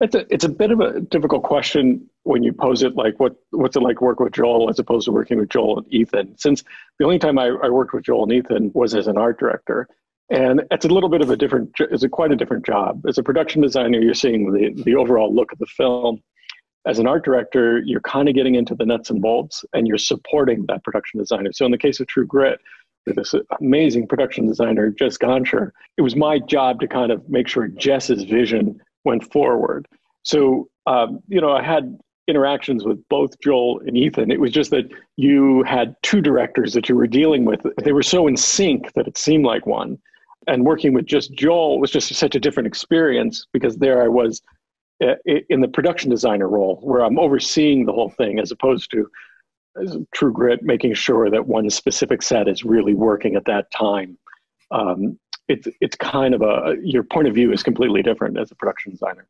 It's a it's a bit of a difficult question when you pose it like what what's it like work with Joel as opposed to working with Joel and Ethan. Since the only time I, I worked with Joel and Ethan was as an art director, and it's a little bit of a different it's a quite a different job. As a production designer, you're seeing the the overall look of the film. As an art director, you're kind of getting into the nuts and bolts, and you're supporting that production designer. So in the case of True Grit, this amazing production designer, Jess Gonchor, it was my job to kind of make sure Jess's vision went forward. So, um, you know, I had interactions with both Joel and Ethan. It was just that you had two directors that you were dealing with. They were so in sync that it seemed like one. And working with just Joel was just such a different experience because there I was uh, in the production designer role where I'm overseeing the whole thing as opposed to True Grit, making sure that one specific set is really working at that time. Um, it's it's kind of a your point of view is completely different as a production designer.